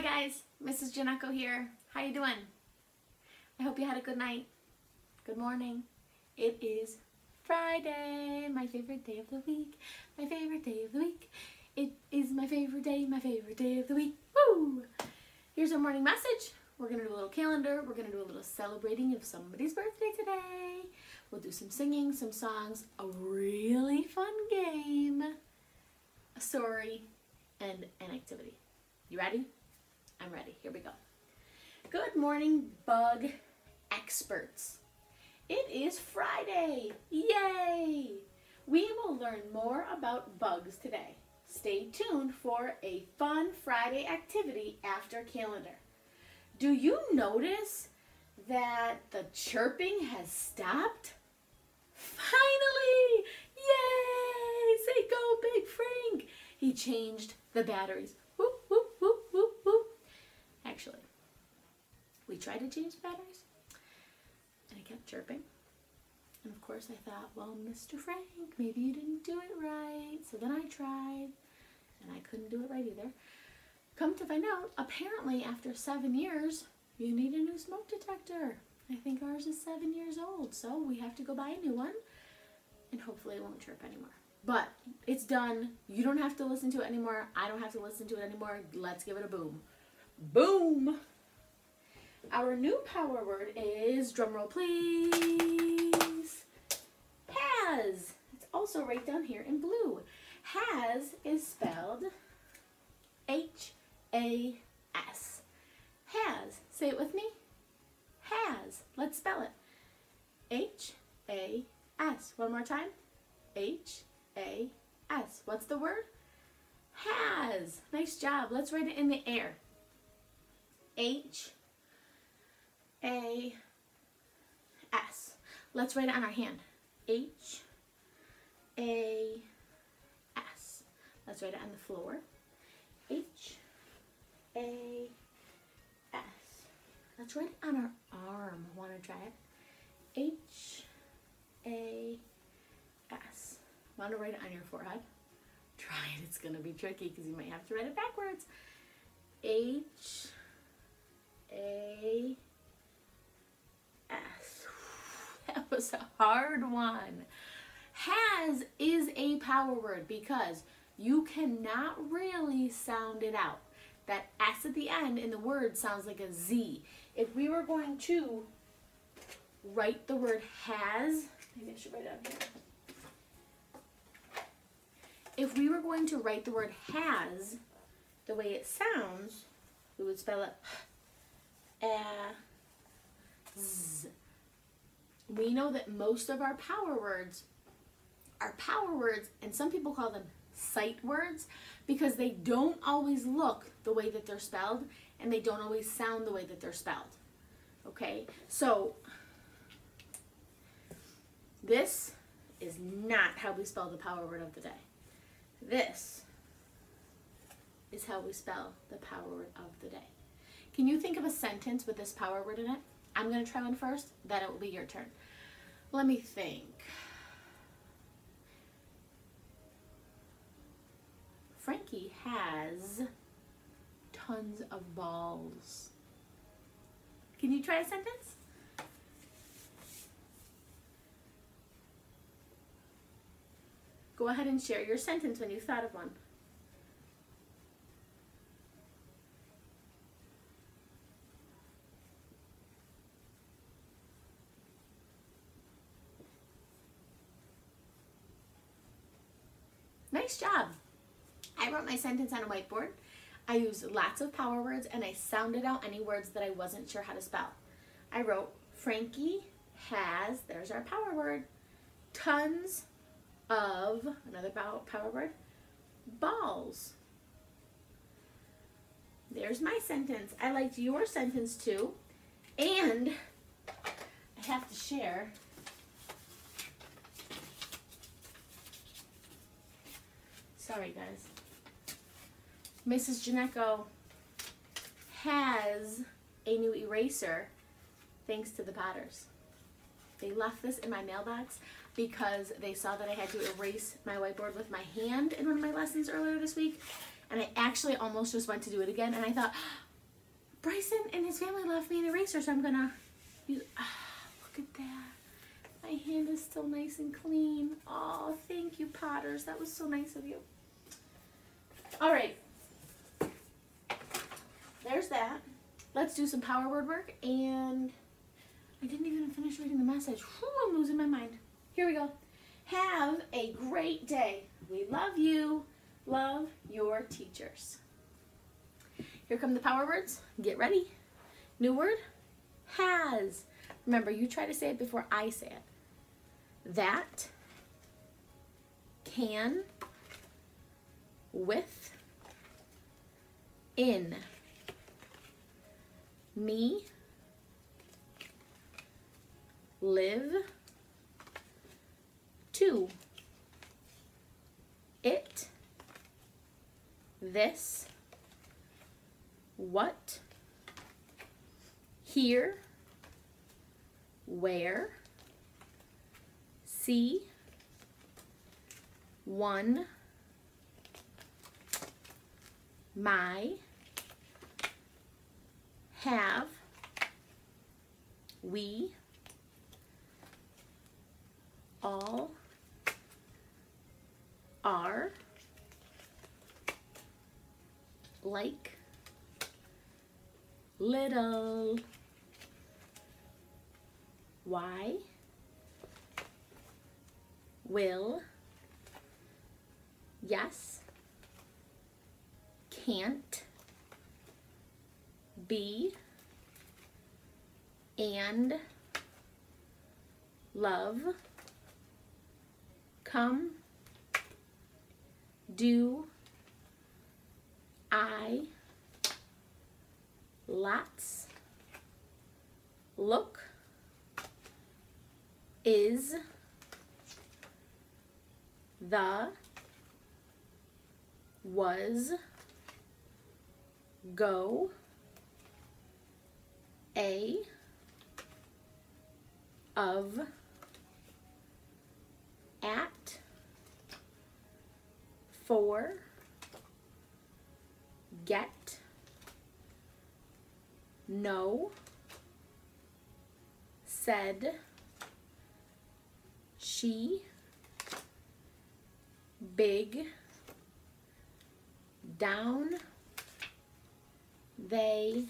Hi guys, Mrs. Genecco here. How you doing? I hope you had a good night. Good morning. It is Friday, my favorite day of the week. My favorite day of the week. It is my favorite day, my favorite day of the week. Woo! Here's our morning message. We're gonna do a little calendar. We're gonna do a little celebrating of somebody's birthday today. We'll do some singing, some songs, a really fun game, a story, and an activity. You ready? I'm ready. Here we go. Good morning, bug experts. It is Friday. Yay! We will learn more about bugs today. Stay tuned for a fun Friday activity after calendar. Do you notice that the chirping has stopped? Finally! Yay! Say go, Big Frank! He changed the batteries. We tried to change the batteries, and it kept chirping. And of course, I thought, well, Mr. Frank, maybe you didn't do it right. So then I tried, and I couldn't do it right either. Come to find out, apparently, after seven years, you need a new smoke detector. I think ours is seven years old, so we have to go buy a new one, and hopefully it won't chirp anymore. But it's done. You don't have to listen to it anymore. I don't have to listen to it anymore. Let's give it a boom. Boom! Our new power word is, drumroll please, has. It's also right down here in blue. Has is spelled H-A-S. Has. Say it with me. Has. Let's spell it. H-A-S. One more time. H-A-S. What's the word? Has. Nice job. Let's write it in the air. H A S. Let's write it on our hand. H A S. Let's write it on the floor. H A S. Let's write it on our arm. I Want to try it? H A S. Want to write it on your forehead? Try it. It's going to be tricky because you might have to write it backwards. H a S. That was a hard one. Has is a power word because you cannot really sound it out. That S at the end in the word sounds like a Z. If we were going to write the word has, maybe I should write it on here. If we were going to write the word has the way it sounds, we would spell it as. We know that most of our power words are power words, and some people call them sight words because they don't always look the way that they're spelled and they don't always sound the way that they're spelled. Okay, so this is not how we spell the power word of the day. This is how we spell the power word of the day. Can you think of a sentence with this power word in it? I'm going to try one first, then it will be your turn. Let me think. Frankie has tons of balls. Can you try a sentence? Go ahead and share your sentence when you thought of one. Nice job. I wrote my sentence on a whiteboard. I used lots of power words and I sounded out any words that I wasn't sure how to spell. I wrote Frankie has, there's our power word, tons of, another power word, balls. There's my sentence. I liked your sentence too. And I have to share Sorry, guys. Mrs. Genecco has a new eraser thanks to the Potters. They left this in my mailbox because they saw that I had to erase my whiteboard with my hand in one of my lessons earlier this week. And I actually almost just went to do it again. And I thought, Bryson and his family left me an eraser, so I'm gonna use, ah, look at that. My hand is still nice and clean. Oh, thank you, Potters. That was so nice of you. All right. There's that. Let's do some power word work. And I didn't even finish reading the message. Whew, I'm losing my mind. Here we go. Have a great day. We love you. Love your teachers. Here come the power words. Get ready. New word, has. Remember, you try to say it before I say it. That, can, with, in, me, live, to, it, this, what, here, where, see, one, my, have, we, all, are, like, little, why, will, yes, can't, be, and, love, come, do, I, lots, look, is, the, was, go, a, of, at, for, get, no, said, she, big, down, they,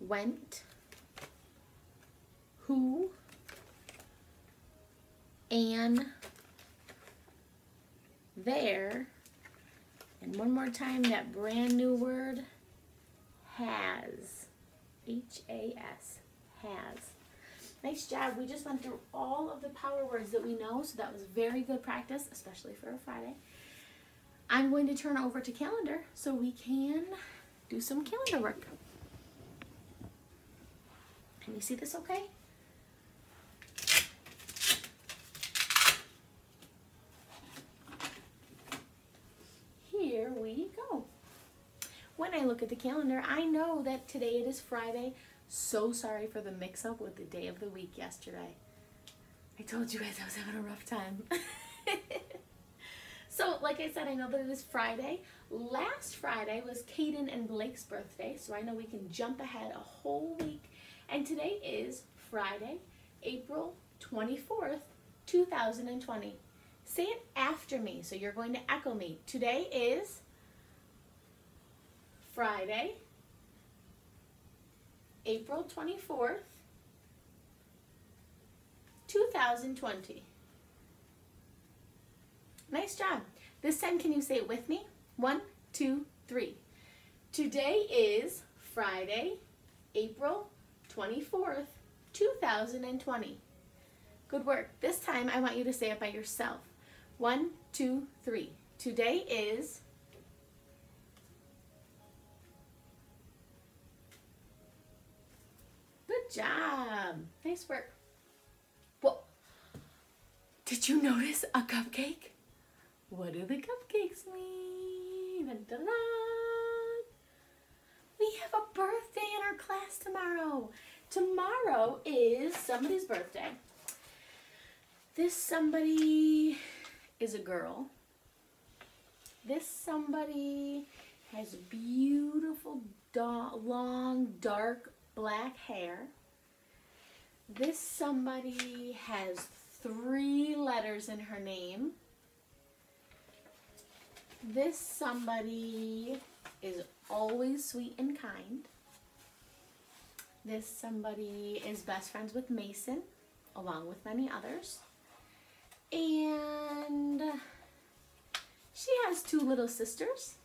went, who, and, there, and one more time that brand new word, has, H-A-S, has. Nice job. We just went through all of the power words that we know, so that was very good practice, especially for a Friday. I'm going to turn over to calendar so we can do some calendar work. Can you see this okay? Here we go. When I look at the calendar, I know that today it is Friday, so sorry for the mix up with the day of the week yesterday. I told you guys I was having a rough time. so, like I said, I know that it is Friday. Last Friday was Caden and Blake's birthday, so I know we can jump ahead a whole week. And today is Friday, April 24th, 2020. Say it after me, so you're going to echo me. Today is Friday, April 24th, 2020. Nice job. This time, can you say it with me? One, two, three. Today is Friday, April 24th, 2020. Good work. This time, I want you to say it by yourself. One, two, three. Today is Good job. Nice work. Well, did you notice a cupcake? What do the cupcakes mean? Dun, dun. We have a birthday in our class tomorrow. Tomorrow is somebody's birthday. This somebody is a girl. This somebody has beautiful long, dark black hair. This somebody has three letters in her name. This somebody is always sweet and kind. This somebody is best friends with Mason, along with many others. And she has two little sisters.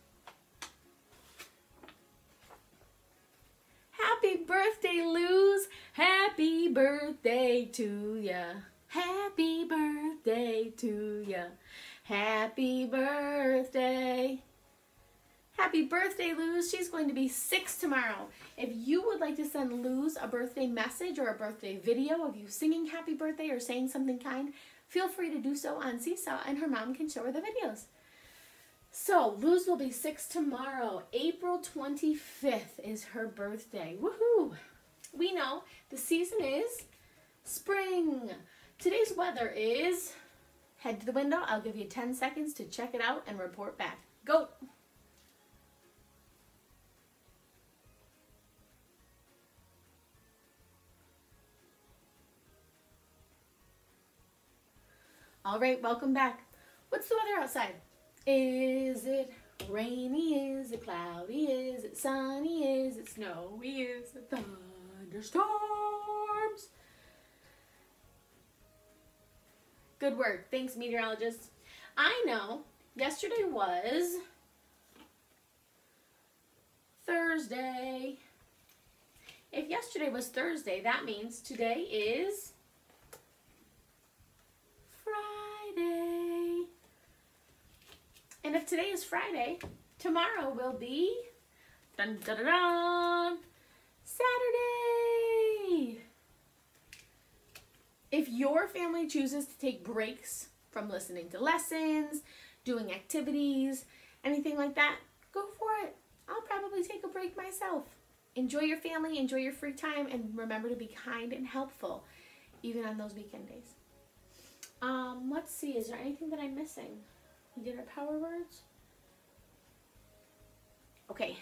Happy birthday, Luz. Happy birthday to ya. Happy birthday to ya. Happy birthday. Happy birthday, Luz. She's going to be six tomorrow. If you would like to send Luz a birthday message or a birthday video of you singing happy birthday or saying something kind, feel free to do so on Seesaw and her mom can show her the videos. So, Luz will be six tomorrow. April 25th is her birthday. Woohoo! We know the season is spring. Today's weather is head to the window. I'll give you 10 seconds to check it out and report back. Go! All right, welcome back. What's the weather outside? Is it rainy? Is it cloudy? Is it sunny? Is it snowy? Is it thunderstorms? Good work. Thanks, meteorologist. I know yesterday was Thursday. If yesterday was Thursday, that means today is Friday. And if today is Friday, tomorrow will be dun dun dun, dun Saturday. If your family chooses to take breaks from listening to lessons, doing activities, anything like that, go for it. I'll probably take a break myself. Enjoy your family, enjoy your free time, and remember to be kind and helpful, even on those weekend days. Um, let's see, is there anything that I'm missing? We did our power words? Okay.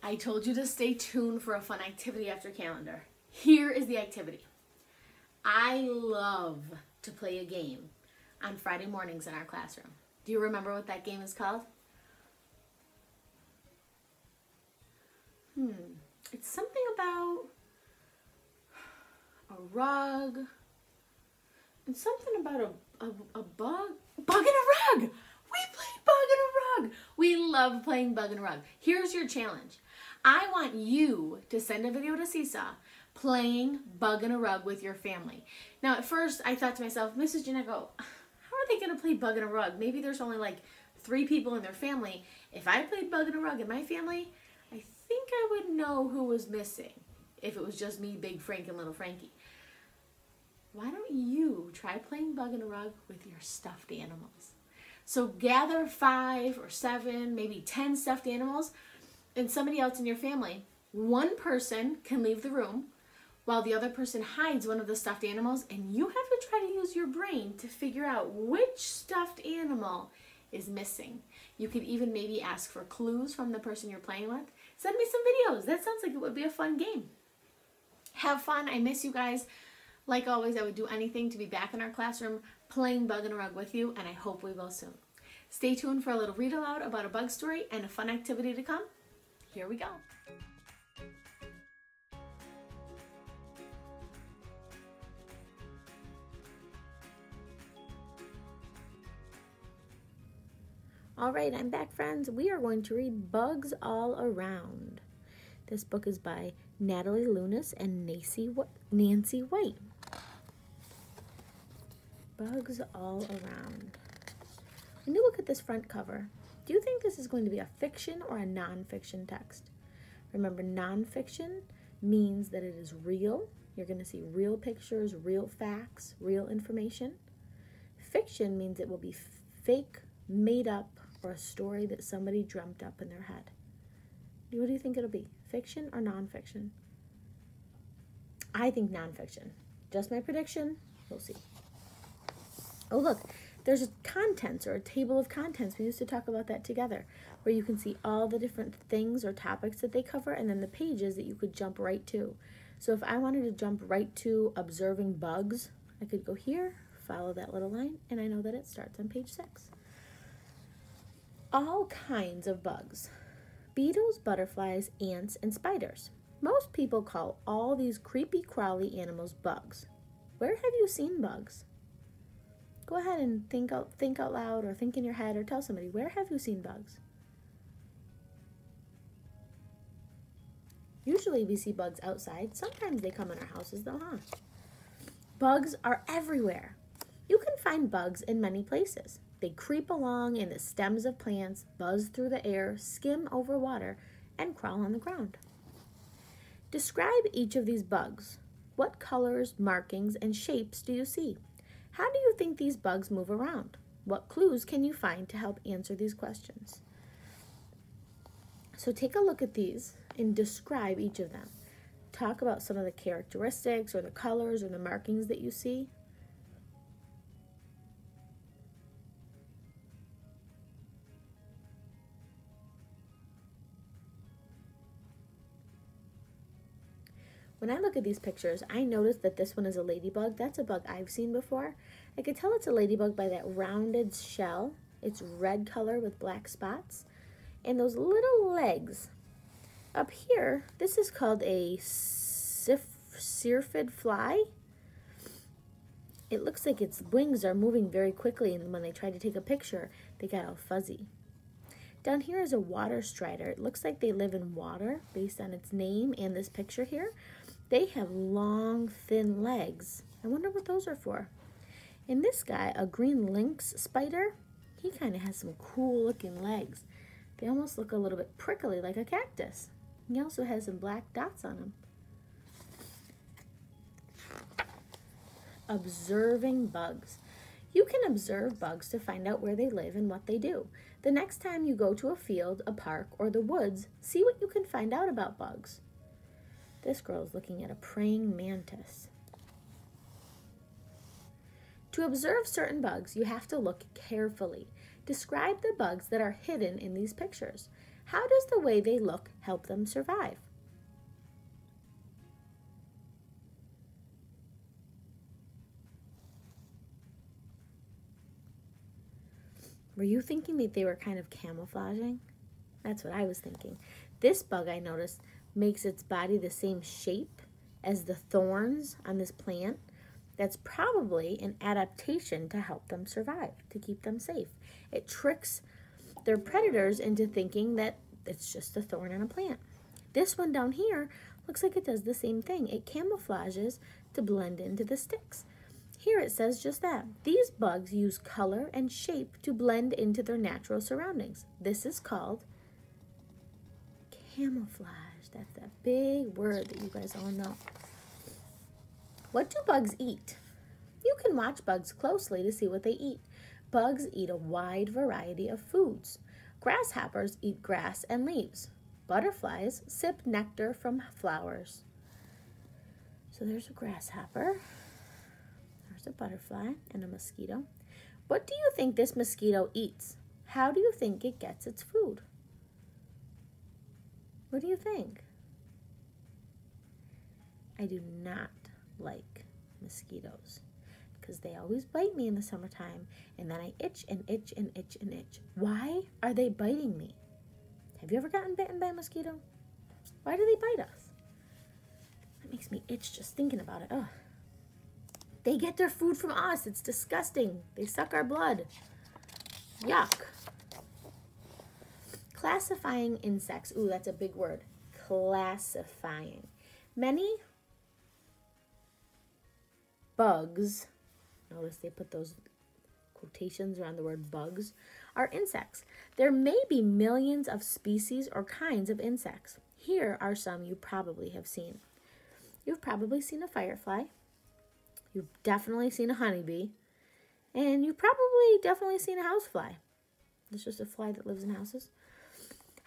I told you to stay tuned for a fun activity after calendar. Here is the activity. I love to play a game on Friday mornings in our classroom. Do you remember what that game is called? Hmm. It's something about a rug and something about a, a, a bug. Bug in a rug! We played bug in a rug! We love playing bug in a rug. Here's your challenge. I want you to send a video to Seesaw playing bug in a rug with your family. Now, at first, I thought to myself, Mrs. Genecco, how are they going to play bug in a rug? Maybe there's only like three people in their family. If I played bug in a rug in my family, I think I would know who was missing if it was just me, Big Frank, and Little Frankie. Why don't you try playing bug in a rug with your stuffed animals? So gather five or seven, maybe 10 stuffed animals and somebody else in your family. One person can leave the room while the other person hides one of the stuffed animals and you have to try to use your brain to figure out which stuffed animal is missing. You could even maybe ask for clues from the person you're playing with. Send me some videos. That sounds like it would be a fun game. Have fun. I miss you guys. Like always, I would do anything to be back in our classroom playing bug in a rug with you, and I hope we will soon. Stay tuned for a little read aloud about a bug story and a fun activity to come. Here we go. All right, I'm back, friends. We are going to read Bugs All Around. This book is by Natalie Lunis and Nancy White. Bugs All Around. When you look at this front cover, do you think this is going to be a fiction or a nonfiction text? Remember, nonfiction means that it is real. You're going to see real pictures, real facts, real information. Fiction means it will be fake, made up, or a story that somebody dreamt up in their head. What do you think it'll be? Fiction or nonfiction? I think nonfiction. Just my prediction. We'll see. Oh, look. there's a contents or a table of contents. We used to talk about that together, where you can see all the different things or topics that they cover and then the pages that you could jump right to. So if I wanted to jump right to observing bugs, I could go here, follow that little line, and I know that it starts on page six. All kinds of bugs. Beetles, butterflies, ants, and spiders. Most people call all these creepy crawly animals bugs. Where have you seen bugs? Go ahead and think out think out loud or think in your head or tell somebody, where have you seen bugs? Usually we see bugs outside. Sometimes they come in our houses though, huh? Bugs are everywhere. You can find bugs in many places. They creep along in the stems of plants, buzz through the air, skim over water, and crawl on the ground. Describe each of these bugs. What colors, markings, and shapes do you see? How do you think these bugs move around? What clues can you find to help answer these questions? So take a look at these and describe each of them. Talk about some of the characteristics or the colors or the markings that you see. When I look at these pictures, I notice that this one is a ladybug. That's a bug I've seen before. I could tell it's a ladybug by that rounded shell. It's red color with black spots. And those little legs. Up here, this is called a syrphid fly. It looks like its wings are moving very quickly, and when they tried to take a picture, they got all fuzzy. Down here is a water strider. It looks like they live in water based on its name and this picture here. They have long, thin legs. I wonder what those are for. And this guy, a green lynx spider, he kind of has some cool looking legs. They almost look a little bit prickly like a cactus. He also has some black dots on him. Observing bugs. You can observe bugs to find out where they live and what they do. The next time you go to a field, a park, or the woods, see what you can find out about bugs. This girl is looking at a praying mantis. To observe certain bugs, you have to look carefully. Describe the bugs that are hidden in these pictures. How does the way they look help them survive? Were you thinking that they were kind of camouflaging? That's what I was thinking. This bug I noticed makes its body the same shape as the thorns on this plant, that's probably an adaptation to help them survive, to keep them safe. It tricks their predators into thinking that it's just a thorn on a plant. This one down here looks like it does the same thing. It camouflages to blend into the sticks. Here it says just that. These bugs use color and shape to blend into their natural surroundings. This is called camouflage. That's that big word that you guys all know. What do bugs eat? You can watch bugs closely to see what they eat. Bugs eat a wide variety of foods. Grasshoppers eat grass and leaves. Butterflies sip nectar from flowers. So there's a grasshopper. There's a butterfly and a mosquito. What do you think this mosquito eats? How do you think it gets its food? What do you think? I do not like mosquitoes because they always bite me in the summertime and then I itch and itch and itch and itch. Why are they biting me? Have you ever gotten bitten by a mosquito? Why do they bite us? That makes me itch just thinking about it. Ugh. They get their food from us. It's disgusting. They suck our blood. Yuck. Classifying insects. Ooh, that's a big word. Classifying. Many bugs, notice they put those quotations around the word bugs, are insects. There may be millions of species or kinds of insects. Here are some you probably have seen. You've probably seen a firefly. You've definitely seen a honeybee. And you've probably definitely seen a housefly. It's just a fly that lives in houses.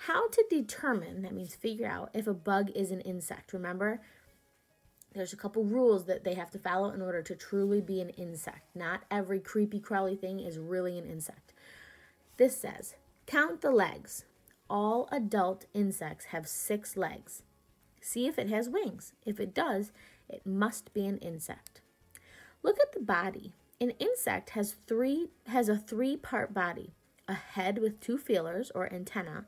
How to determine, that means figure out, if a bug is an insect. Remember, there's a couple rules that they have to follow in order to truly be an insect. Not every creepy crawly thing is really an insect. This says, count the legs. All adult insects have six legs. See if it has wings. If it does, it must be an insect. Look at the body. An insect has three has a three-part body: a head with two feelers or antenna,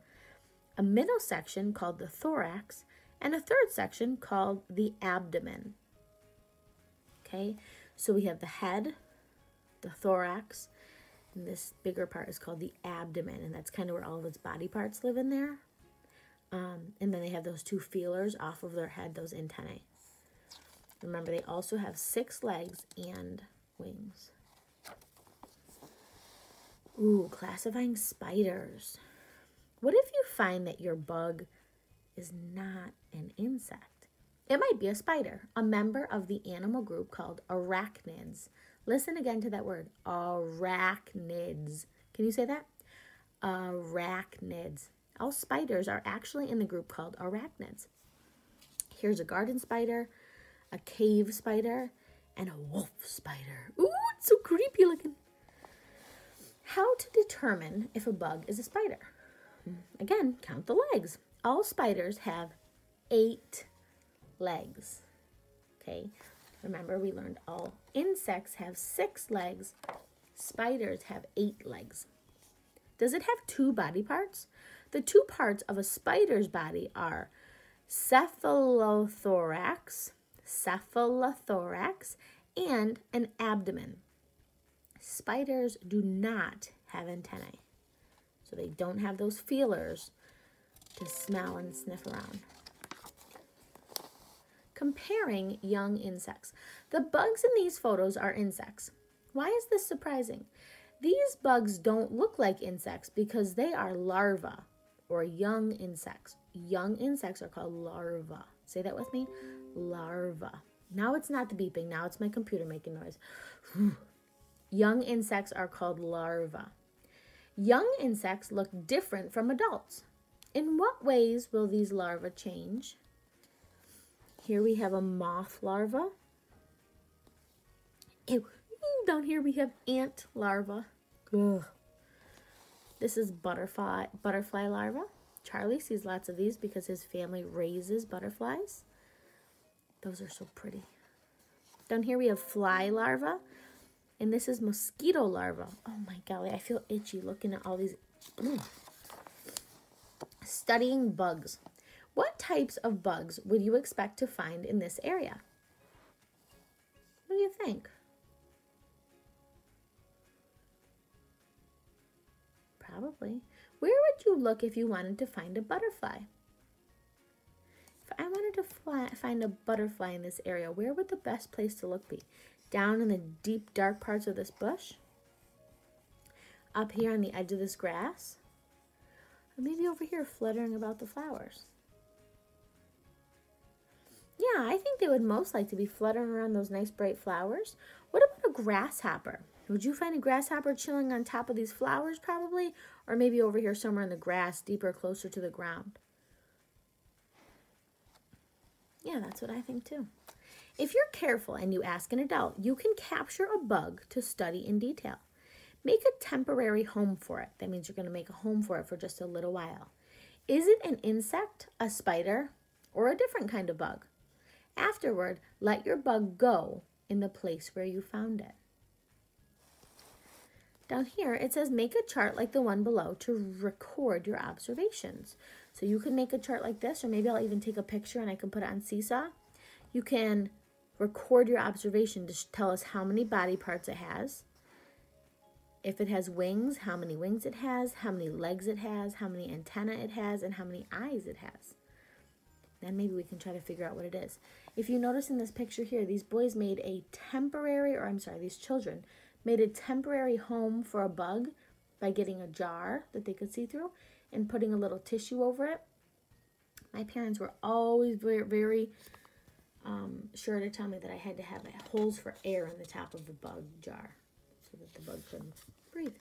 a middle section called the thorax, and a third section called the abdomen. Okay, so we have the head, the thorax, and this bigger part is called the abdomen, and that's kind of where all of its body parts live in there. Um, and then they have those two feelers off of their head, those antennae. Remember, they also have six legs and wings. Ooh, classifying spiders. What if you find that your bug is not an insect? It might be a spider, a member of the animal group called arachnids. Listen again to that word, arachnids. Can you say that? Arachnids. All spiders are actually in the group called arachnids. Here's a garden spider, a cave spider, and a wolf spider. Ooh, it's so creepy looking. How to determine if a bug is a spider? Hmm, again, count the legs. All spiders have eight legs. Okay, remember we learned all insects have six legs, spiders have eight legs. Does it have two body parts? The two parts of a spider's body are cephalothorax, cephalothorax, and an abdomen. Spiders do not have antennae, so they don't have those feelers to smell and sniff around. Comparing young insects. The bugs in these photos are insects. Why is this surprising? These bugs don't look like insects because they are larvae or young insects. Young insects are called larvae. Say that with me. Larvae. Now it's not the beeping. Now it's my computer making noise. Young insects are called larvae. Young insects look different from adults. In what ways will these larvae change? Here we have a moth larva. Ew. Down here we have ant larva. Ugh. This is butterfly butterfly larva. Charlie sees lots of these because his family raises butterflies. Those are so pretty. Down here we have fly larva. And this is mosquito larva. Oh my golly, I feel itchy looking at all these. Studying bugs. What types of bugs would you expect to find in this area? What do you think? Probably. Where would you look if you wanted to find a butterfly? If I wanted to fly, find a butterfly in this area, where would the best place to look be? Down in the deep, dark parts of this bush? Up here on the edge of this grass? Maybe over here fluttering about the flowers? Yeah, I think they would most like to be fluttering around those nice bright flowers. What about a grasshopper? Would you find a grasshopper chilling on top of these flowers probably? Or maybe over here somewhere in the grass, deeper, closer to the ground? Yeah, that's what I think too. If you're careful and you ask an adult, you can capture a bug to study in detail. Make a temporary home for it. That means you're going to make a home for it for just a little while. Is it an insect, a spider, or a different kind of bug? Afterward, let your bug go in the place where you found it. Down here, it says make a chart like the one below to record your observations. So you can make a chart like this, or maybe I'll even take a picture and I can put it on Seesaw. You can record your observation to tell us how many body parts it has. If it has wings, how many wings it has, how many legs it has, how many antenna it has, and how many eyes it has. Then maybe we can try to figure out what it is. If you notice in this picture here, these boys made a temporary, or I'm sorry, these children made a temporary home for a bug by getting a jar that they could see through and putting a little tissue over it. My parents were always very, very um, sure to tell me that I had to have holes for air in the top of the bug jar so that the bug couldn't breathe.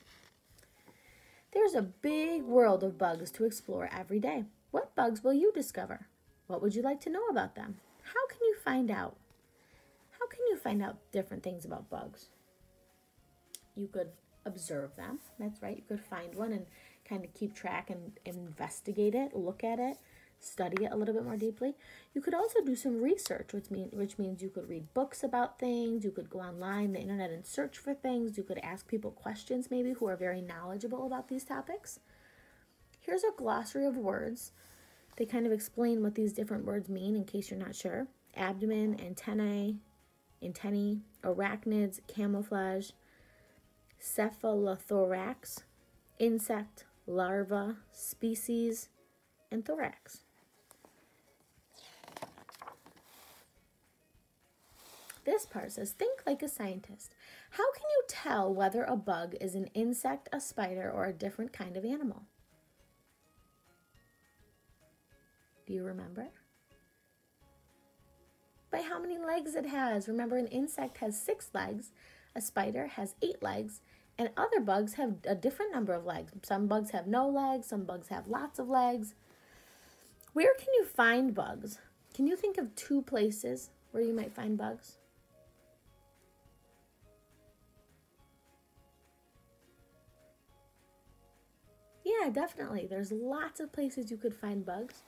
There's a big world of bugs to explore every day. What bugs will you discover? What would you like to know about them? How can you find out How can you find out different things about bugs? You could observe them. That's right. You could find one and kind of keep track and investigate it, look at it, study it a little bit more deeply. You could also do some research, which mean which means you could read books about things, you could go online, the internet and search for things, you could ask people questions maybe who are very knowledgeable about these topics. Here's a glossary of words. They kind of explain what these different words mean in case you're not sure. Abdomen, antennae, antennae, arachnids, camouflage, cephalothorax, insect, larva, species, and thorax. This part says, think like a scientist. How can you tell whether a bug is an insect, a spider, or a different kind of animal? Do you remember? By how many legs it has. Remember, an insect has six legs, a spider has eight legs, and other bugs have a different number of legs. Some bugs have no legs, some bugs have lots of legs. Where can you find bugs? Can you think of two places where you might find bugs? Yeah, definitely. There's lots of places you could find bugs.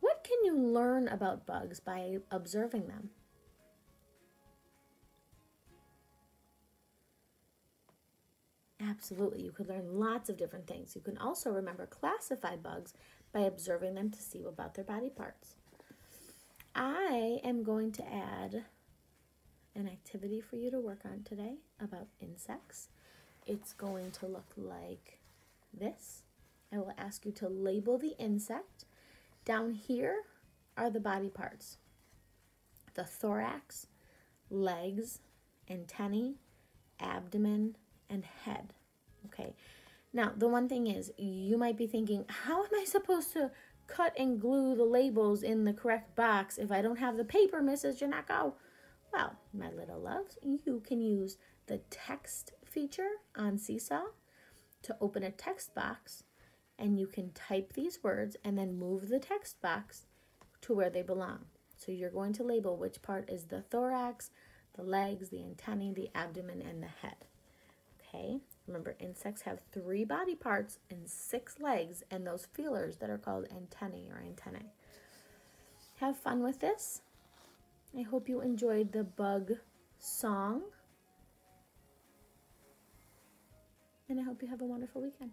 What can you learn about bugs by observing them? Absolutely. You could learn lots of different things. You can also remember classify bugs by observing them to see about their body parts. I am going to add an activity for you to work on today about insects. It's going to look like this. I will ask you to label the insect. Down here are the body parts. The thorax, legs, antennae, abdomen, and head. Okay. Now, the one thing is, you might be thinking, how am I supposed to cut and glue the labels in the correct box if I don't have the paper, Mrs. Genecco? Well, my little loves, you can use the text feature on Seesaw to open a text box and you can type these words and then move the text box to where they belong. So you're going to label which part is the thorax, the legs, the antennae, the abdomen, and the head. Okay, remember insects have three body parts and six legs and those feelers that are called antennae or antennae. Have fun with this. I hope you enjoyed the bug song. And I hope you have a wonderful weekend.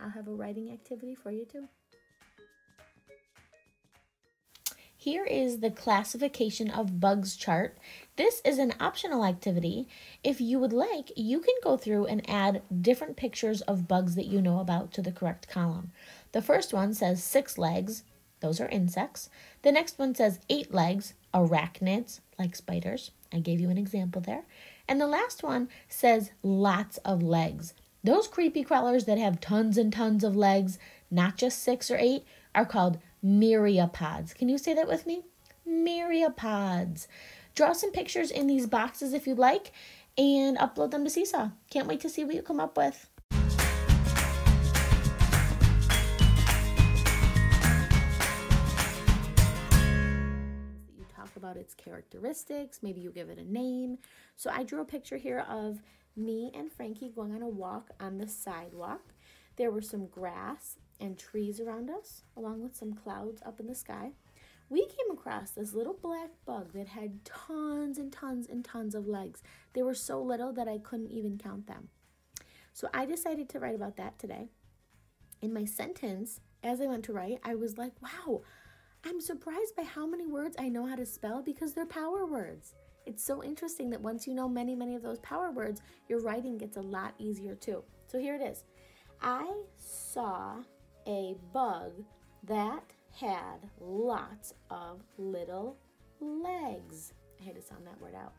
I'll have a writing activity for you too. Here is the classification of bugs chart. This is an optional activity. If you would like, you can go through and add different pictures of bugs that you know about to the correct column. The first one says six legs, those are insects. The next one says eight legs, arachnids, like spiders. I gave you an example there. And the last one says lots of legs. Those creepy crawlers that have tons and tons of legs, not just six or eight, are called myriapods. Can you say that with me? Myriapods. Draw some pictures in these boxes if you'd like and upload them to Seesaw. Can't wait to see what you come up with. You talk about its characteristics, maybe you give it a name. So I drew a picture here of me and Frankie going on a walk on the sidewalk. There were some grass and trees around us, along with some clouds up in the sky, we came across this little black bug that had tons and tons and tons of legs. They were so little that I couldn't even count them. So I decided to write about that today. In my sentence, as I went to write, I was like, wow, I'm surprised by how many words I know how to spell because they're power words. It's so interesting that once you know many, many of those power words, your writing gets a lot easier too. So here it is. I saw a bug that had lots of little legs. I had to sound that word out.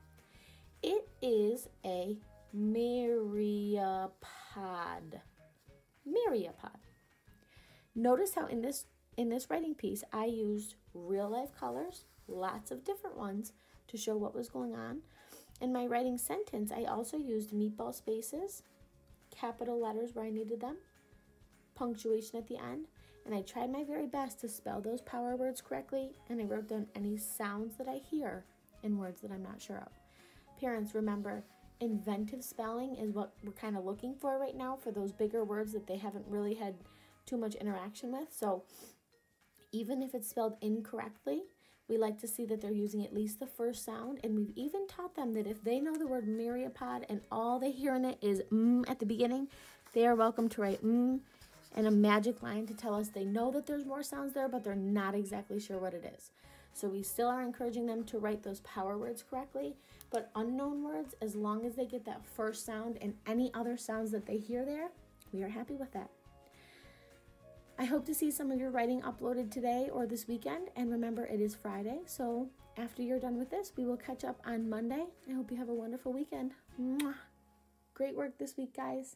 It is a myriapod. Myriapod. Notice how in this in this writing piece I used real life colors, lots of different ones to show what was going on. In my writing sentence, I also used meatball spaces, capital letters where I needed them, punctuation at the end, and I tried my very best to spell those power words correctly, and I wrote down any sounds that I hear in words that I'm not sure of. Parents, remember, inventive spelling is what we're kind of looking for right now for those bigger words that they haven't really had too much interaction with. So even if it's spelled incorrectly, we like to see that they're using at least the first sound. And we've even taught them that if they know the word myriapod and all they hear in it is mm at the beginning, they are welcome to write mm and a magic line to tell us they know that there's more sounds there, but they're not exactly sure what it is. So we still are encouraging them to write those power words correctly, but unknown words, as long as they get that first sound and any other sounds that they hear there, we are happy with that. I hope to see some of your writing uploaded today or this weekend. And remember, it is Friday. So after you're done with this, we will catch up on Monday. I hope you have a wonderful weekend. Mwah. Great work this week, guys.